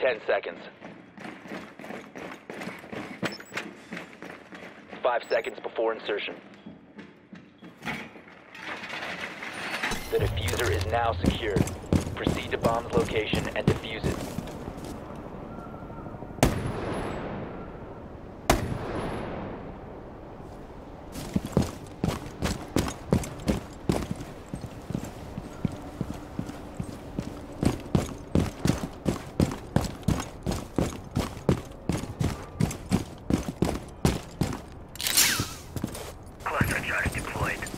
10 seconds. Five seconds before insertion. The defuser is now secured. Proceed to bomb's location and defuse it. Concentrate deployed.